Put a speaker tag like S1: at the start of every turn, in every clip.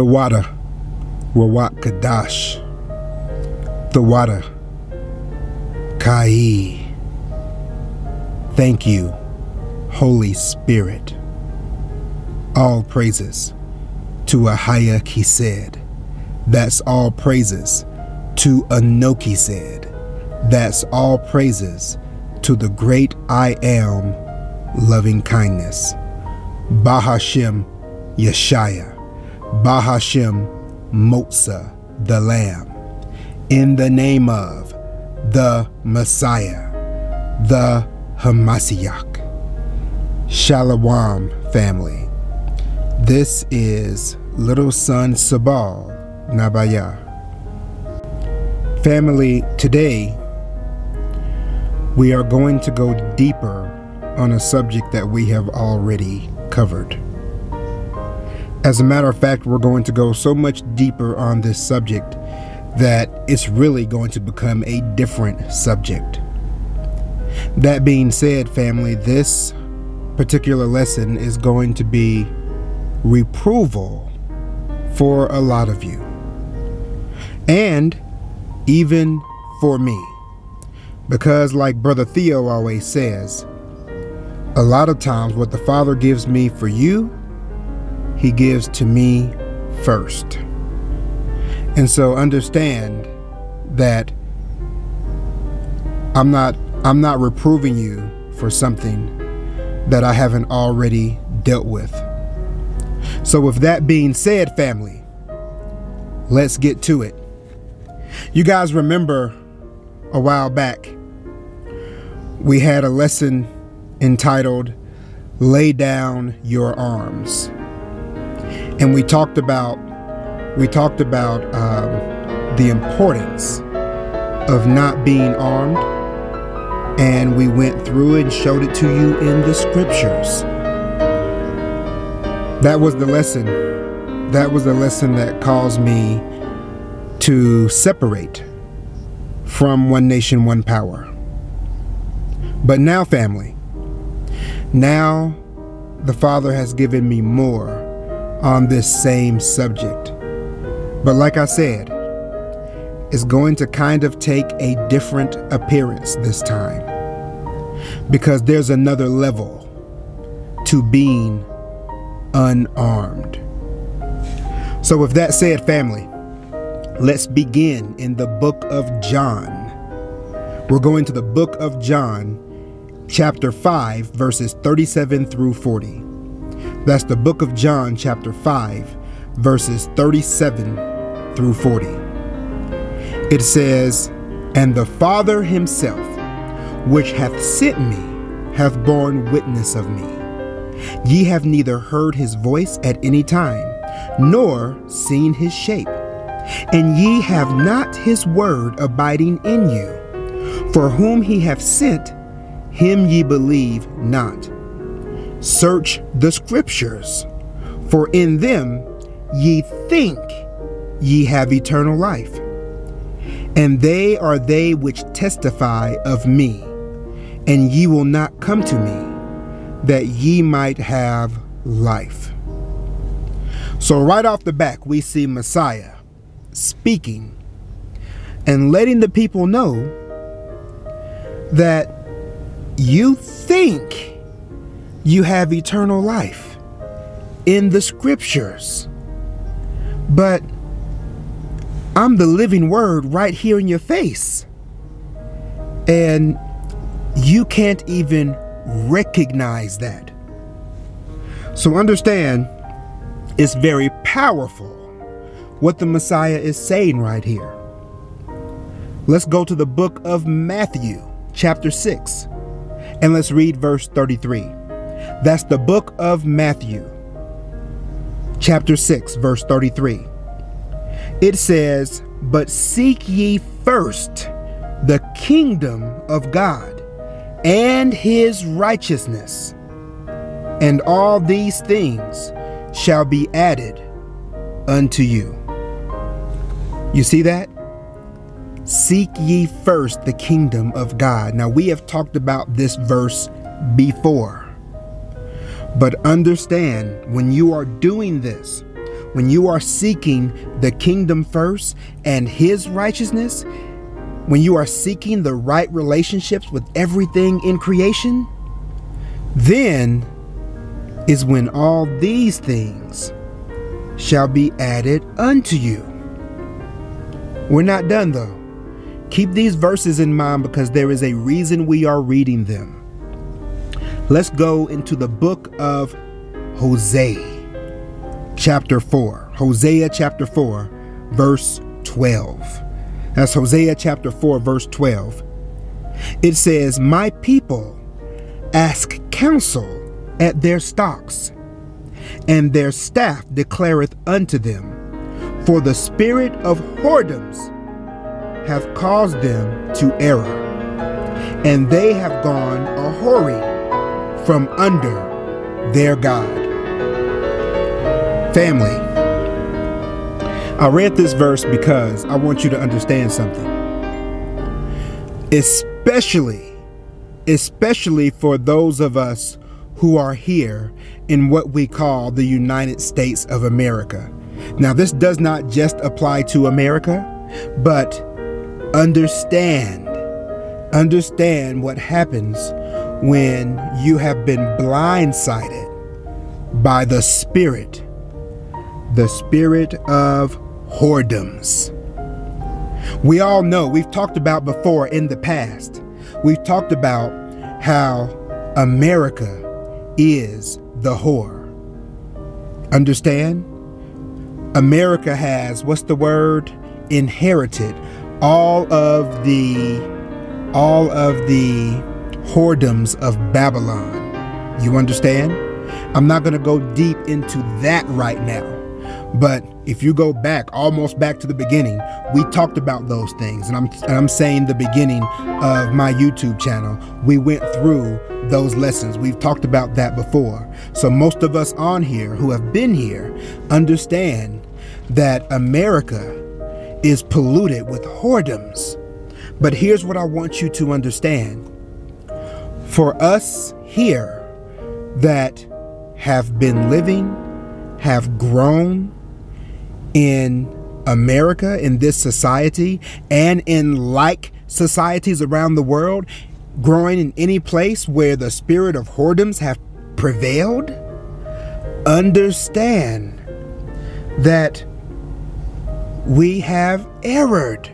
S1: The water, Rawat Kadash. The water, Kahee. Thank you, Holy Spirit. All praises to Ahayah Keesed. That's all praises to Anokeesed. That's all praises to the great I am loving kindness. Bahashim Yeshaya. Bahashim Motsah the Lamb. In the name of the Messiah, the Hamashiach. Shalom family. This is little son Sabal Nabaya. Family, today we are going to go deeper on a subject that we have already covered. As a matter of fact, we're going to go so much deeper on this subject that it's really going to become a different subject. That being said, family, this particular lesson is going to be reproval for a lot of you. And even for me. Because, like Brother Theo always says, a lot of times what the Father gives me for you, He gives to me first. And so understand that I'm not I'm not reproving you for something that I haven't already dealt with. So with that being said, family, let's get to it. You guys remember a while back we had a lesson entitled Lay Down Your Arms. And we talked about we talked about um, the importance of not being armed, and we went through and showed it to you in the scriptures. That was the lesson. That was the lesson that caused me to separate from One Nation, One Power. But now, family, now the Father has given me more on this same subject. But like I said, it's going to kind of take a different appearance this time because there's another level to being unarmed. So, with that said, family, let's begin in the book of John. We're going to the book of John, chapter 5, verses 37 through 40. That's the book of John, chapter 5, verses 37 through 40. It says, And the Father himself, which hath sent me, hath borne witness of me. Ye have neither heard his voice at any time, nor seen his shape. And ye have not his word abiding in you. For whom he hath sent, him ye believe not. Search the scriptures, for in them ye think ye have eternal life. And they are they which testify of me, and ye will not come to me, that ye might have life. So, right off the back, we see Messiah speaking and letting the people know that you think you have eternal life in the scriptures, but I'm the living word right here in your face. And you can't even recognize that. So understand, it's very powerful what the Messiah is saying right here. Let's go to the book of Matthew, chapter 6, and let's read verse 33. That's the book of Matthew, chapter 6, verse 33 it says, But seek ye first the kingdom of God and his righteousness, and all these things shall be added unto you. You see that? Seek ye first the kingdom of God. Now, we have talked about this verse before. But understand when you are doing this, when you are seeking the kingdom first and his righteousness, when you are seeking the right relationships with everything in creation, then is when all these things shall be added unto you. We're not done though. Keep these verses in mind because there is a reason we are reading them. Let's go into the book of Hosea, chapter 4. Hosea chapter 4, verse 12. That's Hosea chapter 4, verse 12. It says, My people ask counsel at their stocks, and their staff declareth unto them, For the spirit of whoredoms hath caused them to error, and they have gone a whoring from under their God. Family, I read this verse because I want you to understand something. Especially, especially for those of us who are here in what we call the United States of America. Now, this does not just apply to America, but understand, understand what happens when you have been blindsided by the spirit, the spirit of whoredoms. We all know, we've talked about before in the past, we've talked about how America is the whore. Understand? America has, what's the word? Inherited all of the all of the whoredoms of Babylon. You understand? I'm not going to go deep into that right now. But if you go back, almost back to the beginning, we talked about those things. And I'm, and I'm saying the beginning of my YouTube channel. We went through those lessons. We've talked about that before. So most of us on here who have been here understand that America is polluted with whoredoms. But here's what I want you to understand. For us here that have been living, have grown in America, in this society, and in like societies around the world, growing in any place where the spirit of whoredoms have prevailed, understand that we have erred.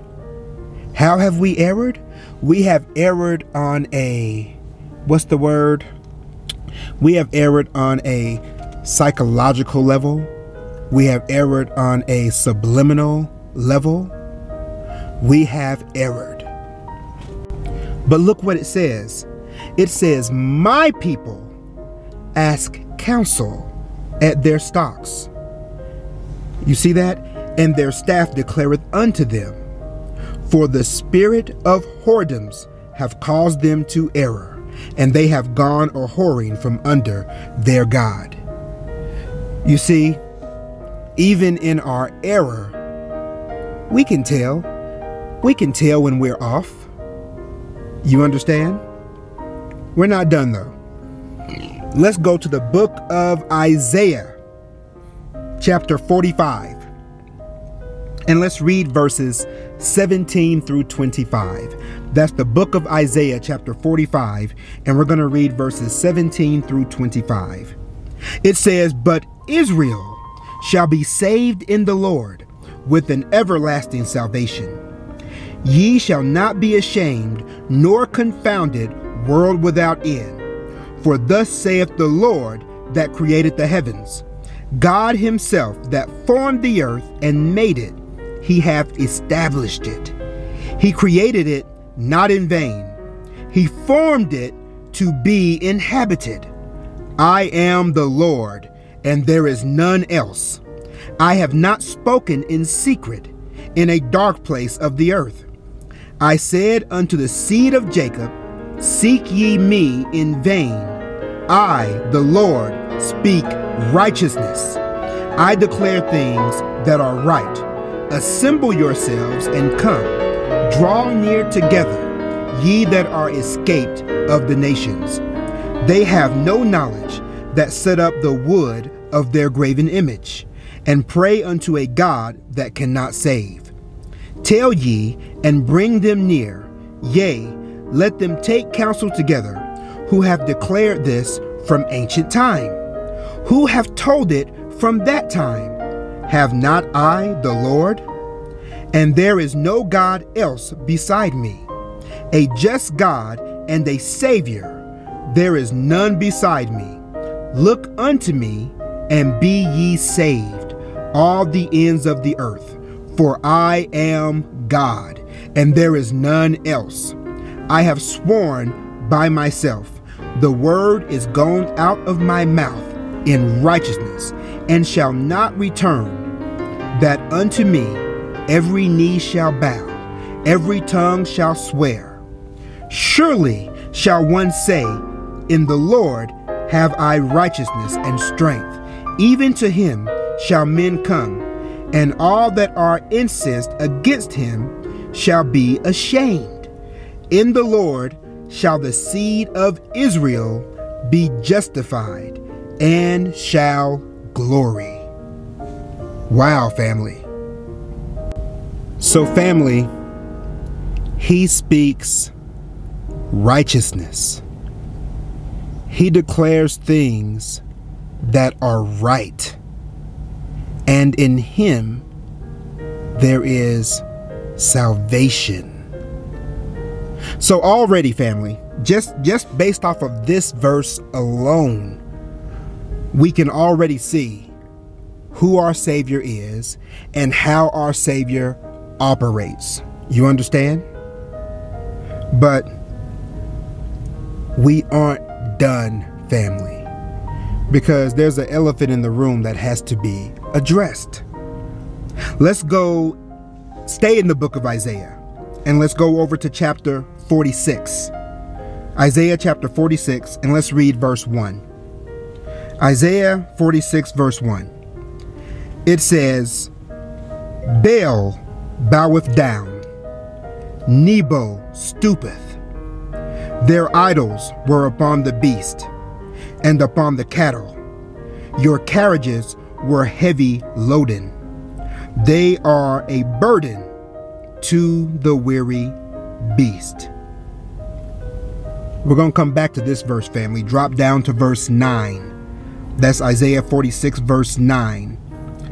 S1: How have we erred? We have erred on a, what's the word? We have erred on a psychological level. We have erred on a subliminal level. We have erred. But look what it says. It says, My people ask counsel at their stocks. You see that? and their staff declareth unto them, For the spirit of whoredoms have caused them to error, and they have gone a whoring from under their God. You see, even in our error, we can tell. We can tell when we're off. You understand? We're not done though. Let's go to the book of Isaiah, chapter 45. And let's read verses 17 through 25. That's the book of Isaiah, chapter 45, and we're going to read verses 17 through 25. It says, But Israel shall be saved in the Lord with an everlasting salvation. Ye shall not be ashamed nor confounded, world without end. For thus saith the Lord that created the heavens, God Himself that formed the earth and made it he hath established it. He created it not in vain. He formed it to be inhabited. I am the Lord, and there is none else. I have not spoken in secret, in a dark place of the earth. I said unto the seed of Jacob, Seek ye me in vain. I, the Lord, speak righteousness. I declare things that are right. Assemble yourselves and come. Draw near together, ye that are escaped of the nations. They have no knowledge that set up the wood of their graven image, and pray unto a God that cannot save. Tell ye, and bring them near, yea, let them take counsel together, who have declared this from ancient time, who have told it from that time. Have not I the Lord? And there is no God else beside me, a just God and a Savior. There is none beside me. Look unto me, and be ye saved, all the ends of the earth. For I am God, and there is none else. I have sworn by myself, the word is gone out of my mouth in righteousness, and shall not return, that unto me every knee shall bow, every tongue shall swear. Surely shall one say, In the Lord have I righteousness and strength. Even to him shall men come, and all that are incensed against him shall be ashamed. In the Lord shall the seed of Israel be justified and shall glory. Wow, family. So, family, he speaks righteousness. He declares things that are right. And in him there is salvation. So already family, just just based off of this verse alone, we can already see who our savior is and how our savior operates. You understand? But we aren't done, family, because there's an elephant in the room that has to be addressed. Let's go stay in the book of Isaiah and let's go over to chapter 46. Isaiah chapter 46, and let's read verse 1. Isaiah 46, verse 1. It says, Baal boweth down, Nebo stoopeth. Their idols were upon the beast and upon the cattle. Your carriages were heavy loaden. They are a burden to the weary beast. We're going to come back to this verse, family. Drop down to verse 9. That's Isaiah 46, verse 9.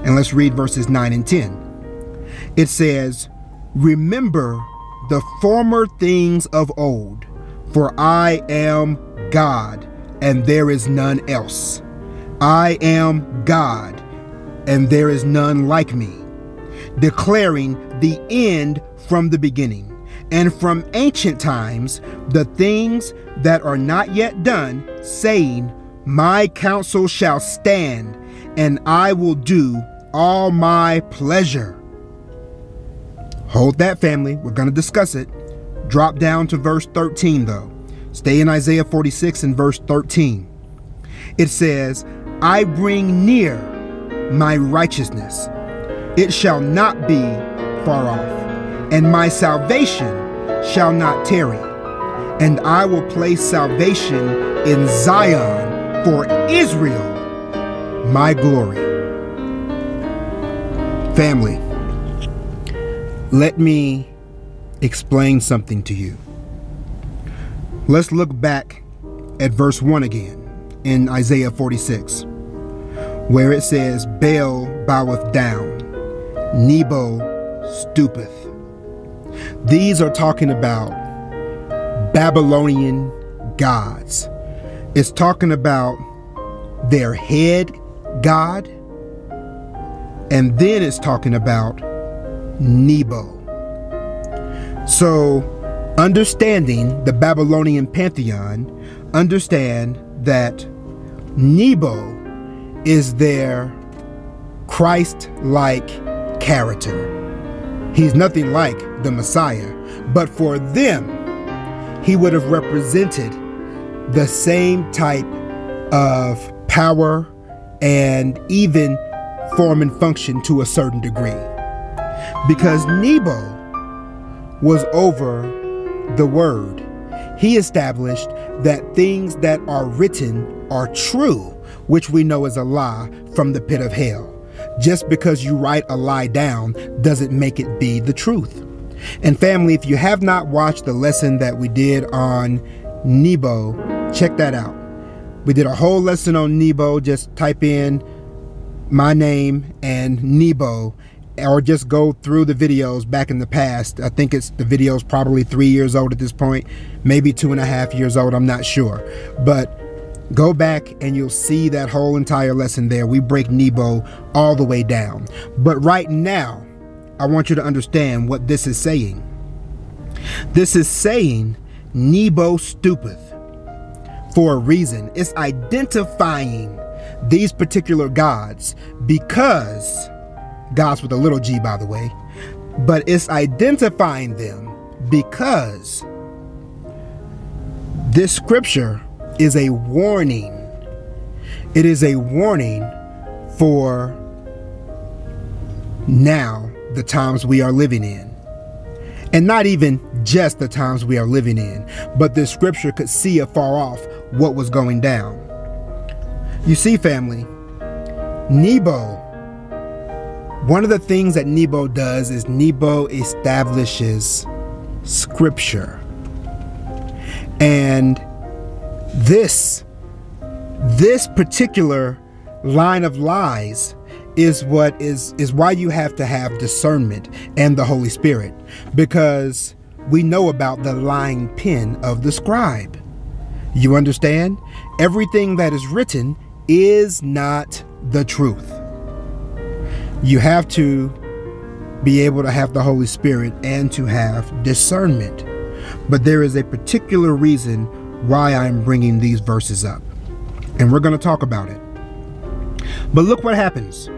S1: And let's read verses 9 and 10. It says, Remember the former things of old for I am God, and there is none else. I am God, and there is none like me, declaring the end from the beginning, and from ancient times the things that are not yet done, saying, My counsel shall stand, and I will do all my pleasure. Hold that, family. We're going to discuss it. Drop down to verse 13, though. Stay in Isaiah 46 and verse 13. It says, I bring near my righteousness. It shall not be far off, and my salvation shall not tarry. And I will place salvation in Zion for Israel, my glory. Family, let me explain something to you. Let's look back at verse 1 again in Isaiah 46, where it says, Baal boweth down, Nebo stoopeth. These are talking about Babylonian gods. It's talking about their head god, and then it's talking about Nebo. So, understanding the Babylonian pantheon, understand that Nebo is their Christ like character. He's nothing like the Messiah, but for them, he would have represented the same type of power and even form and function to a certain degree. Because Nebo was over the Word. He established that things that are written are true, which we know is a lie from the pit of hell. just because you write a lie down doesn't make it be the truth. And family, if you have not watched the lesson that we did on Nebo, check that out. We did a whole lesson on Nebo. Just type in my name and Nebo or just go through the videos back in the past. I think it's the video's probably three years old at this point, maybe two and a half years old. I'm not sure. But go back and you'll see that whole entire lesson there. We break Nebo all the way down. But right now, I want you to understand what this is saying. This is saying Nebo stoopeth for a reason. It's identifying these particular gods because gods with a little g, by the way, but it's identifying them because this scripture is a warning. It is a warning for now, the times we are living in. And not even just the times we are living in, but the scripture could see afar off what was going down. You see, family, Nebo one of the things that Nebo does is Nebo establishes scripture. And this this particular line of lies is what is is why you have to have discernment and the Holy Spirit because we know about the lying pen of the scribe. You understand? Everything that is written is not the truth you have to be able to have the Holy Spirit and to have discernment. But there is a particular reason why I'm bringing these verses up. And we're going to talk about it. But look what happens.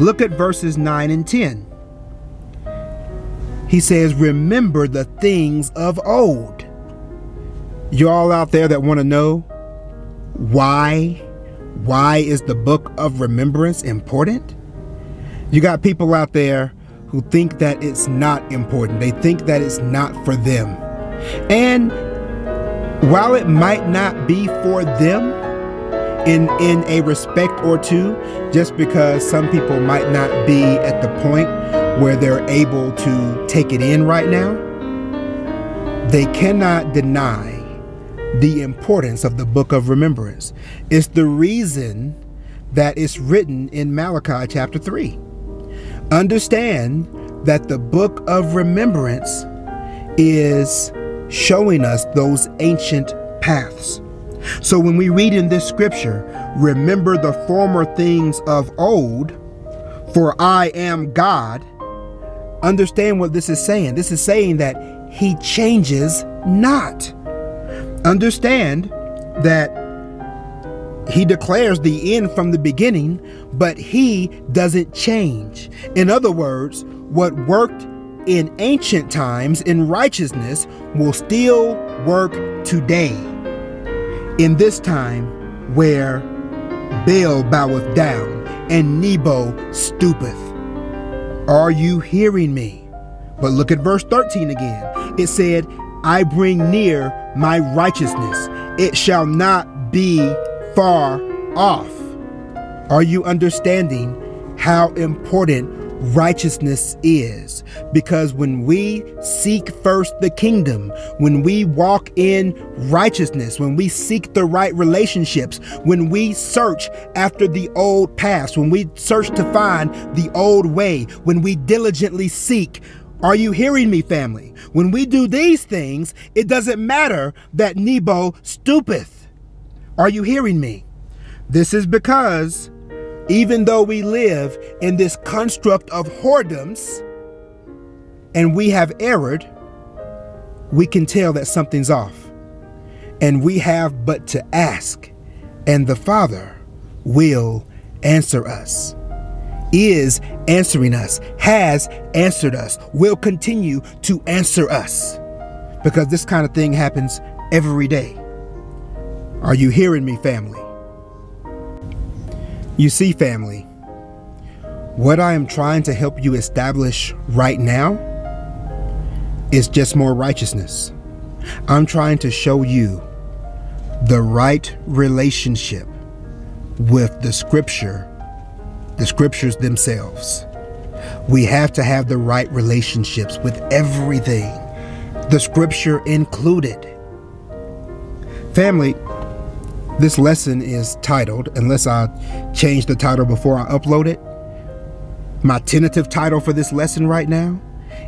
S1: Look at verses 9 and 10. He says, Remember the things of old. You all out there that want to know why? Why is the book of remembrance important? You got people out there who think that it's not important. They think that it's not for them. And while it might not be for them in in a respect or two, just because some people might not be at the point where they're able to take it in right now, they cannot deny the importance of the book of remembrance. It's the reason that it's written in Malachi chapter 3. Understand that the book of remembrance is showing us those ancient paths. So when we read in this scripture, remember the former things of old, for I am God, understand what this is saying. This is saying that he changes not. Understand that he declares the end from the beginning, but he doesn't change. In other words, what worked in ancient times in righteousness will still work today. In this time where Baal boweth down and Nebo stoopeth. Are you hearing me? But look at verse 13 again. It said, I bring near my righteousness. It shall not be far off. Are you understanding how important righteousness is? Because when we seek first the kingdom, when we walk in righteousness, when we seek the right relationships, when we search after the old past, when we search to find the old way, when we diligently seek are you hearing me, family? When we do these things, it doesn't matter that Nebo stoopeth. Are you hearing me? This is because even though we live in this construct of whoredoms and we have erred, we can tell that something's off. And we have but to ask, and the Father will answer us, is answering us, has answered us, will continue to answer us. Because this kind of thing happens every day. Are you hearing me, family? You see, family, what I am trying to help you establish right now is just more righteousness. I'm trying to show you the right relationship with the scripture the scriptures themselves. We have to have the right relationships with everything, the scripture included. Family, this lesson is titled, unless I change the title before I upload it, my tentative title for this lesson right now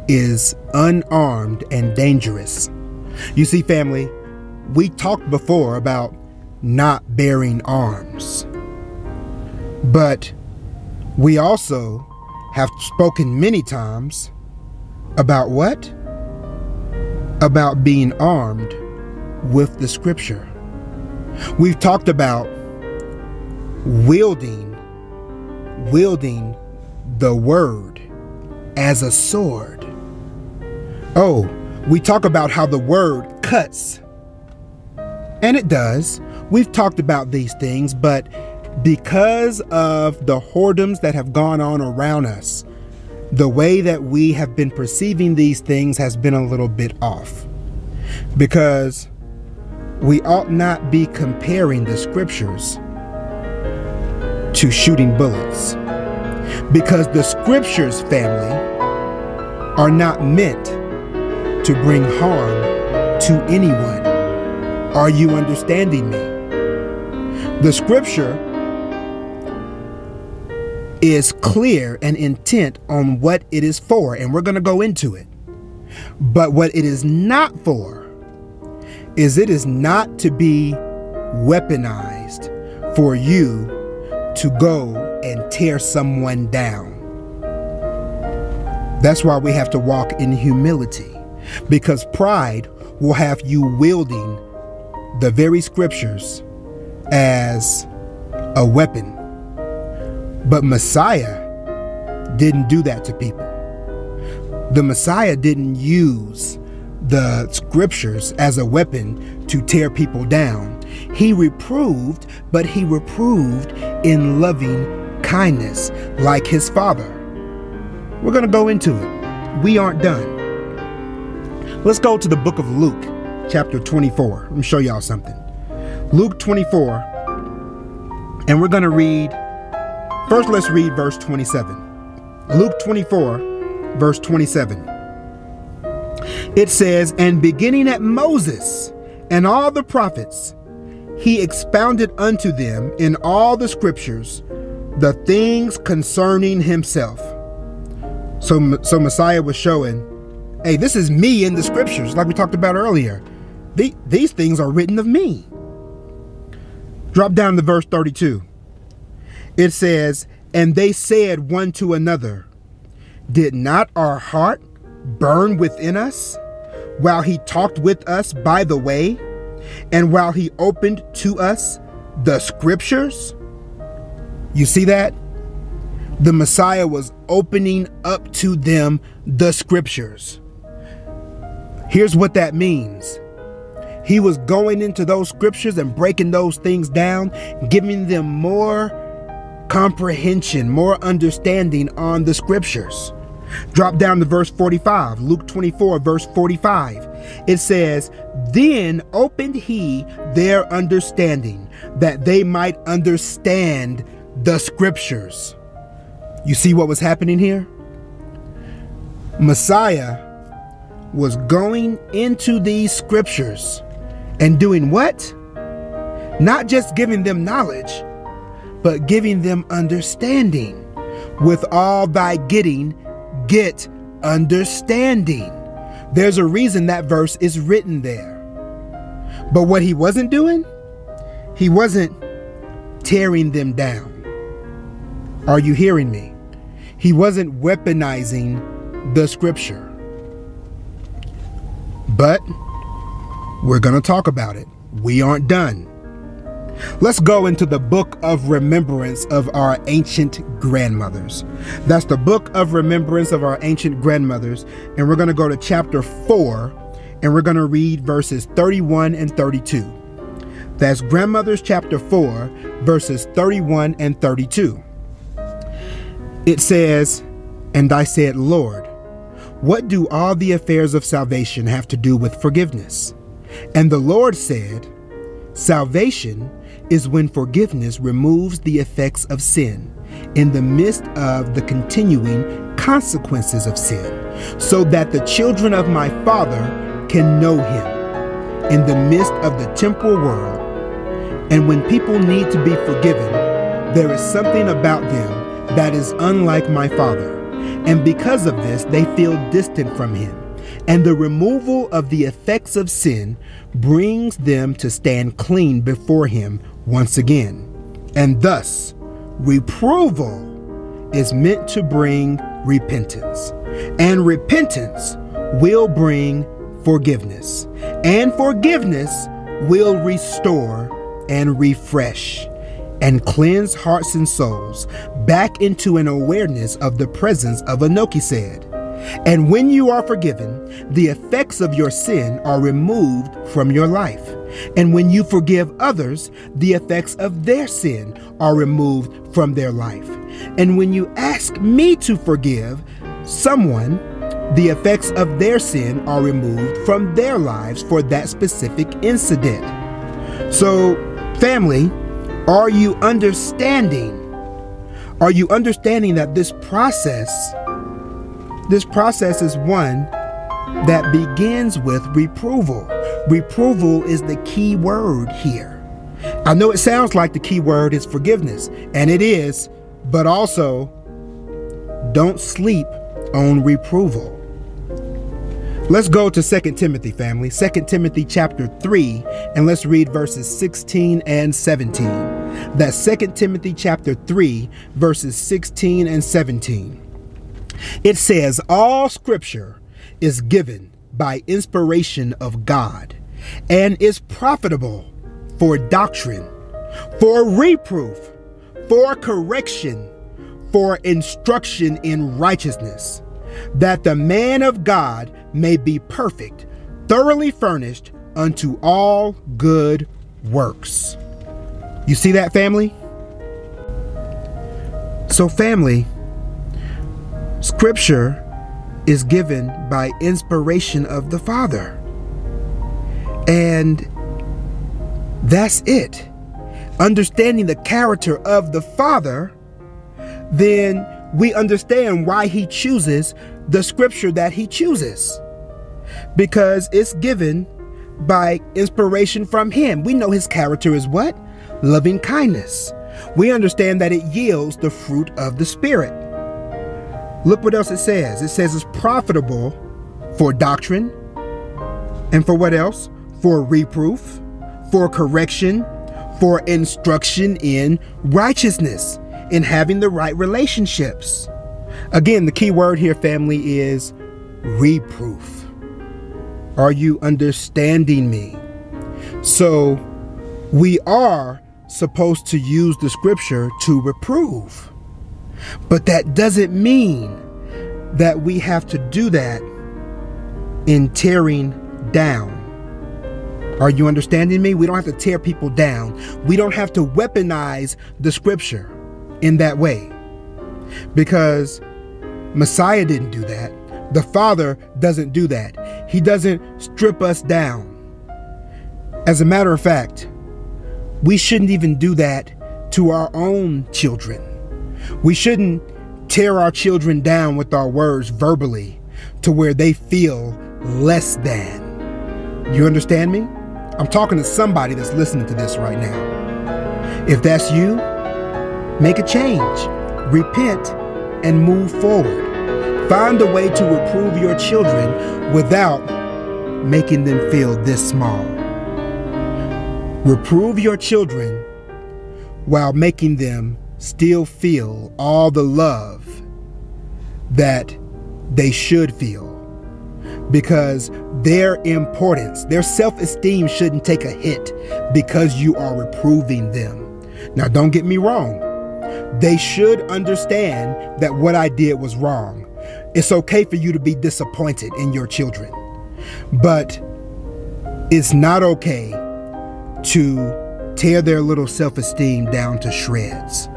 S1: is Unarmed and Dangerous. You see, family, we talked before about not bearing arms. But we also have spoken many times about what? About being armed with the scripture. We've talked about wielding wielding the word as a sword. Oh, we talk about how the word cuts. And it does. We've talked about these things, but because of the whoredoms that have gone on around us, the way that we have been perceiving these things has been a little bit off. Because we ought not be comparing the scriptures to shooting bullets. Because the scriptures, family, are not meant to bring harm to anyone. Are you understanding me? The scripture is clear and intent on what it is for, and we're going to go into it. But what it is not for is it is not to be weaponized for you to go and tear someone down. That's why we have to walk in humility, because pride will have you wielding the very scriptures as a weapon but Messiah didn't do that to people. The Messiah didn't use the scriptures as a weapon to tear people down. He reproved, but he reproved in loving kindness, like his father. We're going to go into it. We aren't done. Let's go to the book of Luke, chapter 24. Let me show y'all something. Luke 24, and we're going to read First, let's read verse 27. Luke 24, verse 27. It says, And beginning at Moses and all the prophets, he expounded unto them in all the scriptures the things concerning himself. So, so Messiah was showing, hey, this is me in the scriptures, like we talked about earlier. The, these things are written of me. Drop down to verse 32 it says, And they said one to another, Did not our heart burn within us while he talked with us by the way, and while he opened to us the scriptures? You see that? The Messiah was opening up to them the scriptures. Here's what that means. He was going into those scriptures and breaking those things down, giving them more comprehension, more understanding on the scriptures. Drop down to verse 45, Luke 24, verse 45. It says, Then opened he their understanding, that they might understand the scriptures. You see what was happening here? Messiah was going into these scriptures and doing what? Not just giving them knowledge, but giving them understanding. With all thy getting, get understanding. There's a reason that verse is written there. But what he wasn't doing, he wasn't tearing them down. Are you hearing me? He wasn't weaponizing the scripture. But we're going to talk about it. We aren't done. Let's go into the book of remembrance of our ancient grandmothers. That's the book of remembrance of our ancient grandmothers. And we're going to go to chapter 4 and we're going to read verses 31 and 32. That's Grandmothers chapter 4, verses 31 and 32. It says, And I said, Lord, what do all the affairs of salvation have to do with forgiveness? And the Lord said, Salvation is when forgiveness removes the effects of sin in the midst of the continuing consequences of sin, so that the children of my Father can know Him in the midst of the temporal world. And when people need to be forgiven, there is something about them that is unlike my Father. And because of this, they feel distant from Him. And the removal of the effects of sin brings them to stand clean before Him once again. And thus, reproval is meant to bring repentance. And repentance will bring forgiveness. And forgiveness will restore and refresh and cleanse hearts and souls back into an awareness of the presence of Anokeesed. And when you are forgiven, the effects of your sin are removed from your life. And when you forgive others, the effects of their sin are removed from their life. And when you ask me to forgive someone, the effects of their sin are removed from their lives for that specific incident. So, family, are you understanding? Are you understanding that this process this process is one that begins with reproval. Reproval is the key word here. I know it sounds like the key word is forgiveness, and it is, but also don't sleep on reproval. Let's go to 2 Timothy, family. 2 Timothy chapter 3, and let's read verses 16 and 17. That's 2 Timothy chapter 3, verses 16 and 17. It says, All scripture is given by inspiration of God and is profitable for doctrine, for reproof, for correction, for instruction in righteousness, that the man of God may be perfect, thoroughly furnished unto all good works. You see that, family? So, family, Scripture is given by inspiration of the Father. And that's it. Understanding the character of the Father, then we understand why He chooses the Scripture that He chooses. Because it's given by inspiration from Him. We know His character is what? Loving kindness. We understand that it yields the fruit of the Spirit. Look what else it says. It says it's profitable for doctrine and for what else? For reproof, for correction, for instruction in righteousness, in having the right relationships. Again, the key word here, family, is reproof. Are you understanding me? So, we are supposed to use the scripture to reprove. But that doesn't mean that we have to do that in tearing down. Are you understanding me? We don't have to tear people down. We don't have to weaponize the scripture in that way. Because Messiah didn't do that. The Father doesn't do that. He doesn't strip us down. As a matter of fact, we shouldn't even do that to our own children. We shouldn't tear our children down with our words verbally to where they feel less than. You understand me? I'm talking to somebody that's listening to this right now. If that's you, make a change, repent, and move forward. Find a way to reprove your children without making them feel this small. Reprove your children while making them still feel all the love that they should feel because their importance, their self esteem shouldn't take a hit because you are reproving them. Now, don't get me wrong, they should understand that what I did was wrong. It's okay for you to be disappointed in your children, but it's not okay to tear their little self esteem down to shreds.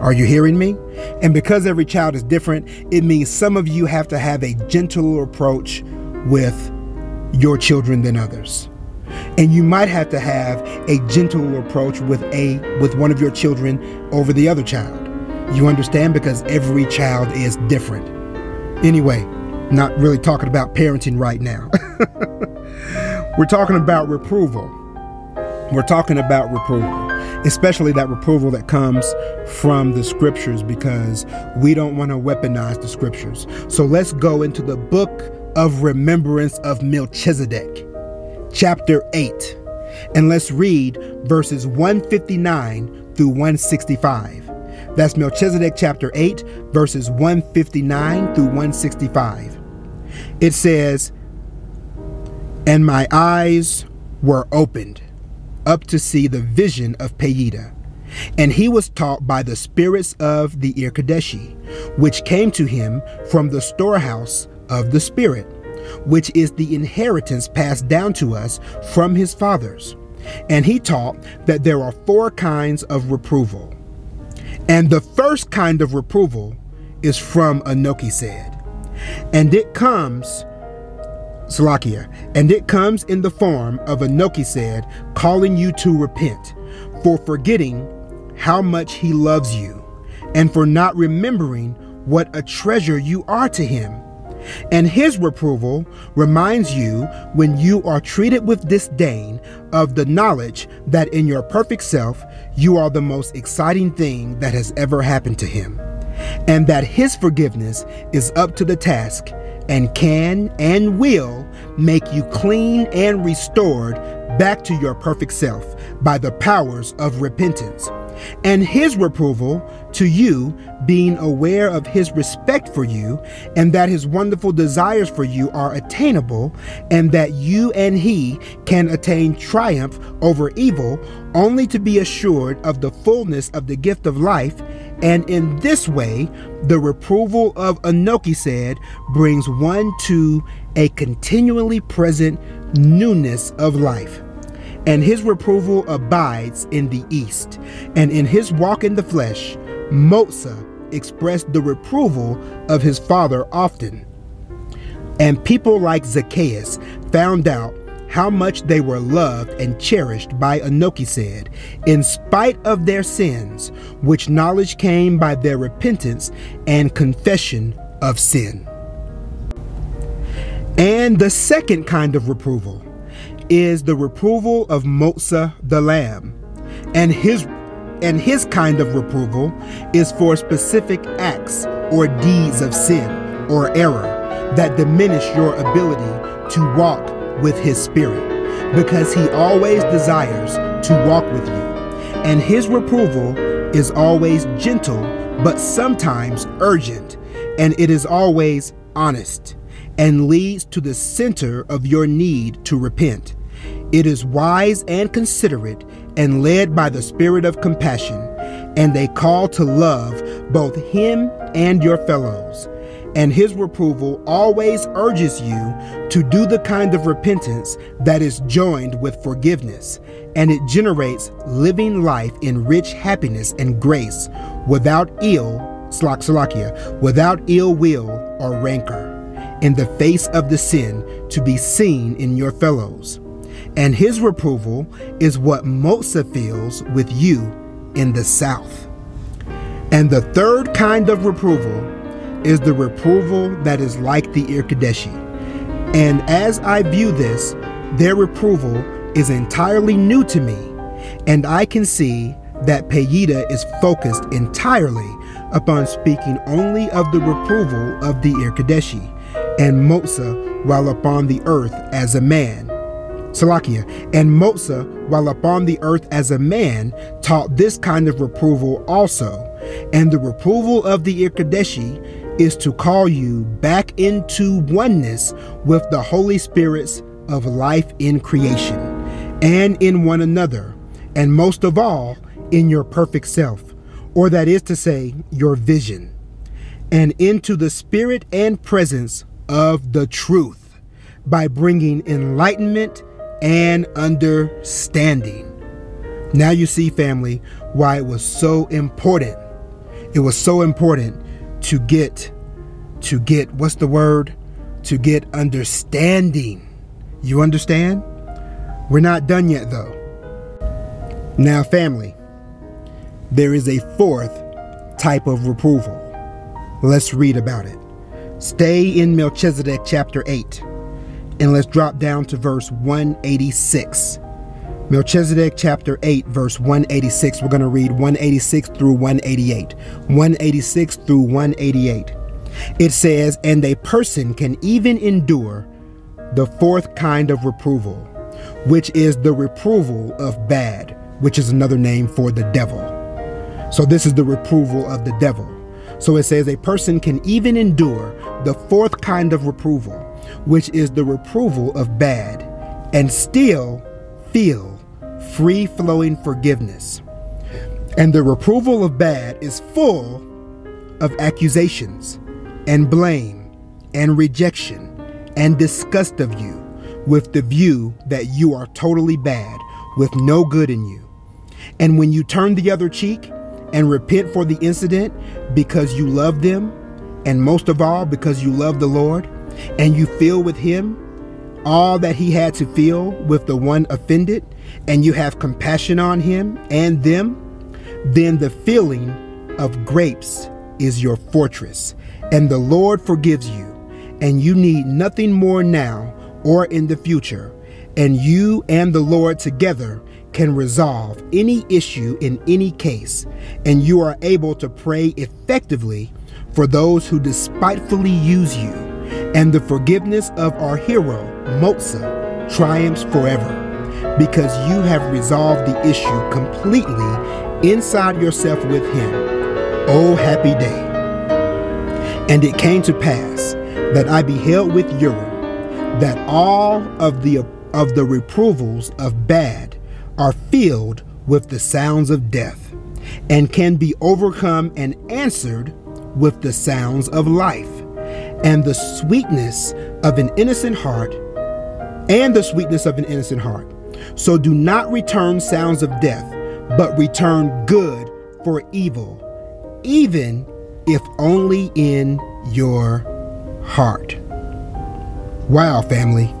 S1: Are you hearing me? And because every child is different, it means some of you have to have a gentler approach with your children than others. And you might have to have a gentle approach with a with one of your children over the other child. You understand because every child is different. Anyway, not really talking about parenting right now. We're talking about reproval. We're talking about reproval, especially that reproval that comes from the scriptures because we don't want to weaponize the scriptures. So let's go into the book of remembrance of Melchizedek, chapter 8, and let's read verses 159 through 165. That's Melchizedek chapter 8, verses 159 through 165. It says, And my eyes were opened up to see the vision of Peyida. And he was taught by the spirits of the Irkadeshi, which came to him from the storehouse of the Spirit, which is the inheritance passed down to us from his fathers. And he taught that there are four kinds of reproval. And the first kind of reproval is from Anokeesed. And it comes Salakia, and it comes in the form of Anokeesed, calling you to repent for forgetting how much he loves you and for not remembering what a treasure you are to him. And his reproval reminds you when you are treated with disdain of the knowledge that in your perfect self you are the most exciting thing that has ever happened to him, and that his forgiveness is up to the task and can and will make you clean and restored back to your perfect self by the powers of repentance. And his reproval to you, being aware of his respect for you, and that his wonderful desires for you are attainable, and that you and he can attain triumph over evil, only to be assured of the fullness of the gift of life and in this way, the reproval of Anokeesed brings one to a continually present newness of life. And his reproval abides in the east. And in his walk in the flesh, Motsah expressed the reproval of his father often. And people like Zacchaeus found out how much they were loved and cherished by Anokeesed, in spite of their sins, which knowledge came by their repentance and confession of sin. And the second kind of reproval is the reproval of Motsah the Lamb. And his and his kind of reproval is for specific acts or deeds of sin or error that diminish your ability to walk with his spirit because he always desires to walk with you. And his reproval is always gentle, but sometimes urgent, and it is always honest and leads to the center of your need to repent. It is wise and considerate and led by the spirit of compassion, and they call to love both him and your fellows and his reproval always urges you to do the kind of repentance that is joined with forgiveness, and it generates living life in rich happiness and grace without ill, slakia, without ill will or rancor, in the face of the sin to be seen in your fellows. And his reproval is what Motsah feels with you in the south. And the third kind of reproval is the reproval that is like the Irkadeshi. And as I view this, their reproval is entirely new to me, and I can see that Peyida is focused entirely upon speaking only of the reproval of the Irkadeshi, and Motsah while upon the earth as a man. Salakia, and Motsah, while upon the earth as a man, taught this kind of reproval also. And the reproval of the Irkadeshi is to call you back into oneness with the Holy Spirits of life in creation and in one another, and most of all, in your perfect self, or that is to say, your vision, and into the spirit and presence of the truth by bringing enlightenment and understanding. Now you see, family, why it was so important. It was so important to get to get what's the word? To get understanding. You understand? We're not done yet, though. Now, family, there is a fourth type of reproval. Let's read about it. Stay in Melchizedek chapter 8, and let's drop down to verse 186. Melchizedek chapter 8, verse 186. We're going to read 186 through 188. 186 through 188. It says, And a person can even endure the fourth kind of reproval, which is the reproval of bad, which is another name for the devil. So this is the reproval of the devil. So it says, A person can even endure the fourth kind of reproval, which is the reproval of bad, and still feel free flowing forgiveness. And the reproval of bad is full of accusations and blame and rejection and disgust of you with the view that you are totally bad with no good in you. And when you turn the other cheek and repent for the incident because you love them, and most of all because you love the Lord, and you feel with Him all that He had to feel with the one offended, and you have compassion on him and them, then the filling of grapes is your fortress, and the Lord forgives you, and you need nothing more now or in the future, and you and the Lord together can resolve any issue in any case, and you are able to pray effectively for those who despitefully use you, and the forgiveness of our hero, Motsah, triumphs forever because you have resolved the issue completely inside yourself with Him. Oh, happy day. And it came to pass that I beheld with Urim that all of the of the reprovals of bad are filled with the sounds of death, and can be overcome and answered with the sounds of life, and the sweetness of an innocent heart, and the sweetness of an innocent heart. So do not return sounds of death, but return good for evil, even if only in your heart. Wow, family.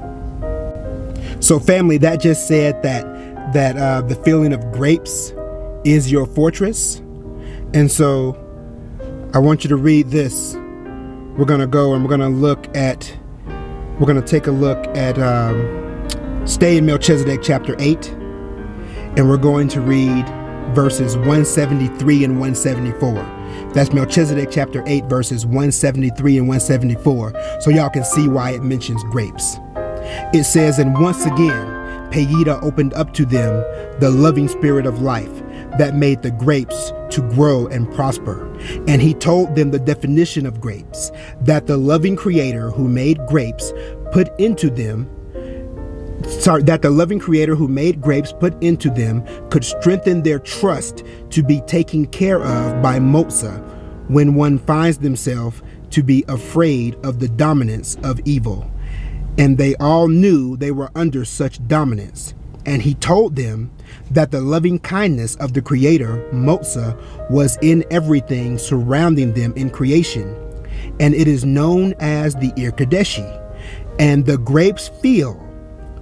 S1: So, family, that just said that that uh, the feeling of grapes is your fortress, and so I want you to read this. We're gonna go and we're gonna look at. We're gonna take a look at. Um, Stay in Melchizedek chapter 8, and we're going to read verses 173 and 174. That's Melchizedek chapter 8, verses 173 and 174, so y'all can see why it mentions grapes. It says, And once again, Peyida opened up to them the loving spirit of life that made the grapes to grow and prosper. And he told them the definition of grapes that the loving creator who made grapes put into them sorry, that the loving creator who made grapes put into them could strengthen their trust to be taken care of by Motsah when one finds themselves to be afraid of the dominance of evil. And they all knew they were under such dominance. And he told them that the loving kindness of the Creator, Motsah, was in everything surrounding them in creation. And it is known as the Ir Kadeshi. And the grapes feel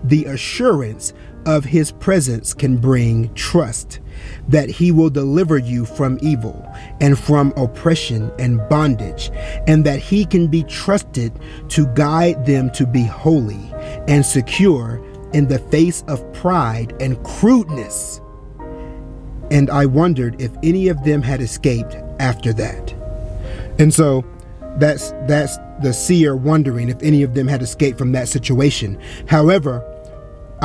S1: the assurance of his presence can bring trust that he will deliver you from evil and from oppression and bondage, and that he can be trusted to guide them to be holy and secure in the face of pride and crudeness. And I wondered if any of them had escaped after that. And so that's that's the seer wondering if any of them had escaped from that situation. However,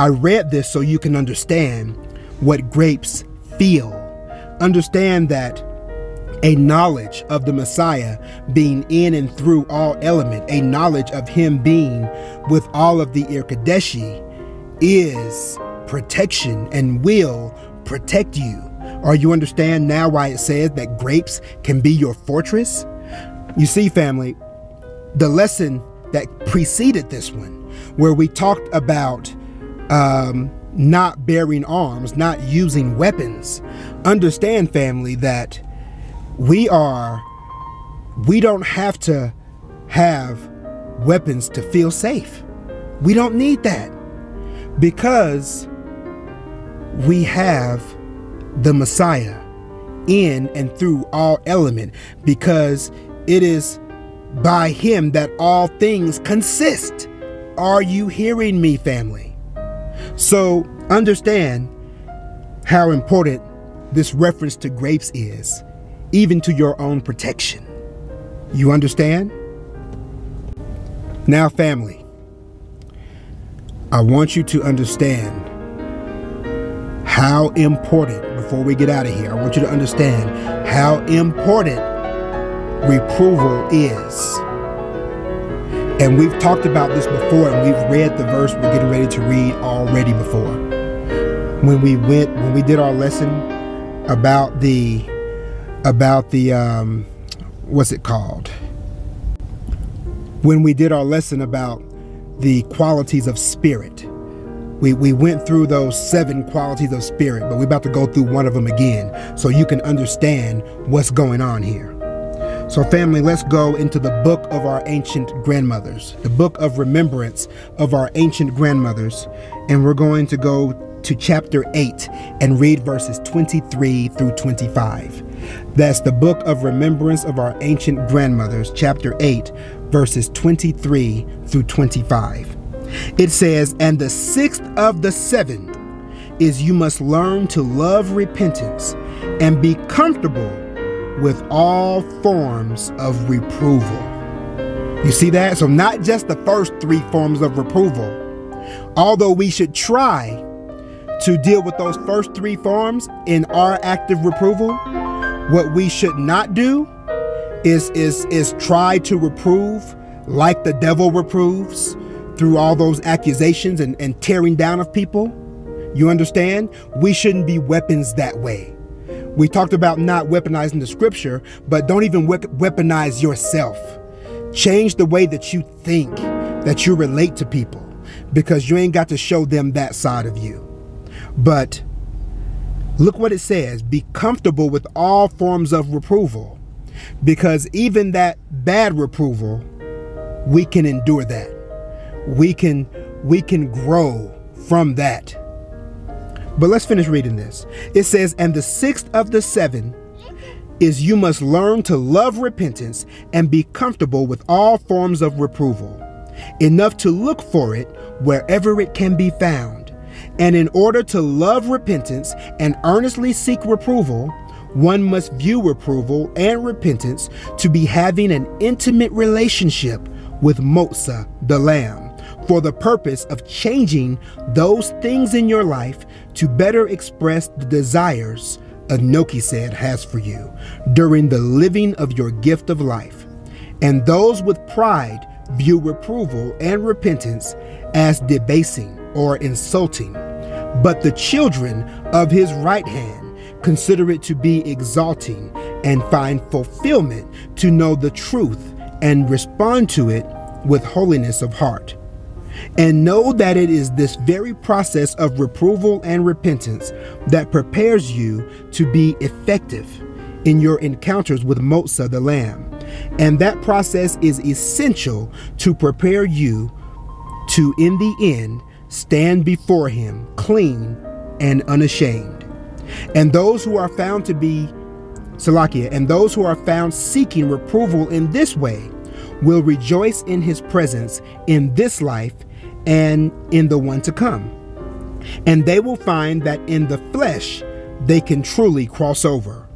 S1: I read this so you can understand what grapes feel. Understand that a knowledge of the Messiah being in and through all element, a knowledge of him being with all of the Irkadeshi is protection and will protect you. Or you understand now why it says that grapes can be your fortress? You see, family, the lesson that preceded this one, where we talked about um, not bearing arms, not using weapons. Understand, family, that we are, we don't have to have weapons to feel safe. We don't need that because we have the Messiah in and through all element because it is by him that all things consist. Are you hearing me, family? So understand how important this reference to grapes is, even to your own protection. You understand? Now, family, I want you to understand how important, before we get out of here, I want you to understand how important reproval is. And we've talked about this before, and we've read the verse we're getting ready to read already before. When we went, when we did our lesson about the, about the, um, what's it called? When we did our lesson about the qualities of spirit, we, we went through those seven qualities of spirit, but we're about to go through one of them again so you can understand what's going on here. So, family, let's go into the book of our ancient grandmothers, the book of remembrance of our ancient grandmothers. And we're going to go to chapter 8 and read verses 23 through 25. That's the book of remembrance of our ancient grandmothers, chapter 8, verses 23 through 25. It says, And the sixth of the seven is you must learn to love repentance and be comfortable with all forms of reproval. You see that? So, not just the first three forms of reproval. Although we should try to deal with those first three forms in our active reproval, what we should not do is, is, is try to reprove like the devil reproves through all those accusations and, and tearing down of people. You understand? We shouldn't be weapons that way. We talked about not weaponizing the scripture, but don't even we- weaponize yourself. Change the way that you think, that you relate to people, because you ain't got to show them that side of you. But look what it says be comfortable with all forms of reproval, because even that bad reproval, we can endure that. We can we can grow from that. But let's finish reading this. It says, And the sixth of the seven is you must learn to love repentance and be comfortable with all forms of reproval, enough to look for it wherever it can be found. And in order to love repentance and earnestly seek reproval, one must view reproval and repentance to be having an intimate relationship with Motsah, the Lamb for the purpose of changing those things in your life to better express the desires Anokeesed has for you during the living of your gift of life. And those with pride view reproval and repentance as debasing or insulting. But the children of his right hand consider it to be exalting and find fulfillment to know the truth and respond to it with holiness of heart. And know that it is this very process of reproval and repentance that prepares you to be effective in your encounters with Motsah the Lamb. And that process is essential to prepare you to, in the end, stand before Him clean and unashamed. And those who are found to be Salakia, and those who are found seeking reproval in this way will rejoice in his presence in this life and in the one to come. And they will find that in the flesh they can truly cross over.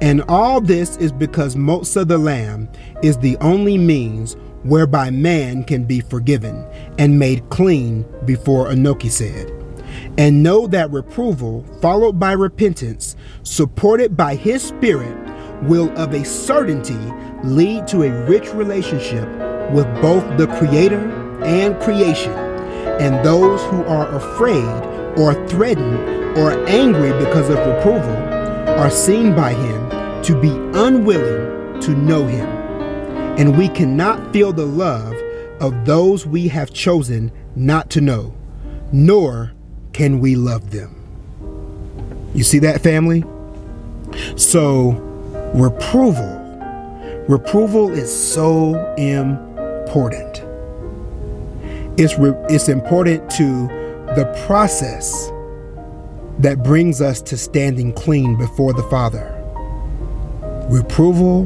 S1: And all this is because Motsah the Lamb is the only means whereby man can be forgiven and made clean before Anokeesed. And know that reproval, followed by repentance, supported by his spirit, will of a certainty lead to a rich relationship with both the Creator and creation. And those who are afraid or threatened or angry because of reproval are seen by him to be unwilling to know him. And we cannot feel the love of those we have chosen not to know, nor can we love them. You see that, family? So, reproval. Reproval is so important. It's, re- it's important to the process that brings us to standing clean before the Father. Reproval,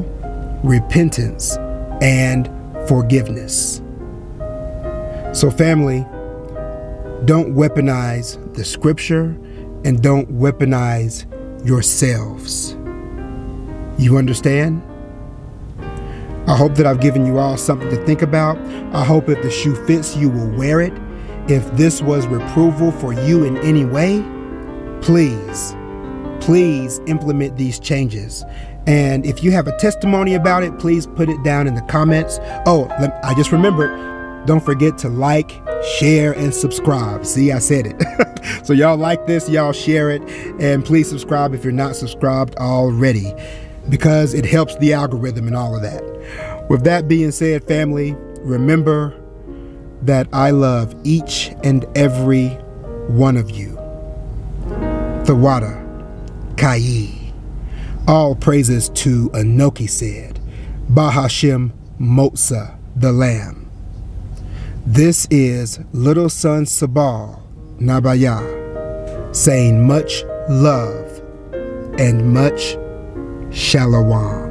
S1: repentance, and forgiveness. So, family, don't weaponize the scripture and don't weaponize yourselves. You understand? I hope that I've given you all something to think about. I hope if the shoe fits, you will wear it. If this was reproval for you in any way, please, please implement these changes. And if you have a testimony about it, please put it down in the comments. Oh, I just remembered, don't forget to like, share, and subscribe. See, I said it. so y'all like this, y'all share it, and please subscribe if you're not subscribed already because it helps the algorithm and all of that. With that being said, family, remember that I love each and every one of you. Thawada, Kahee. All praises to Anokeesed, Bahashim Motsah, the Lamb. This is Little Son Sabal Nabaya saying much love and much shalom.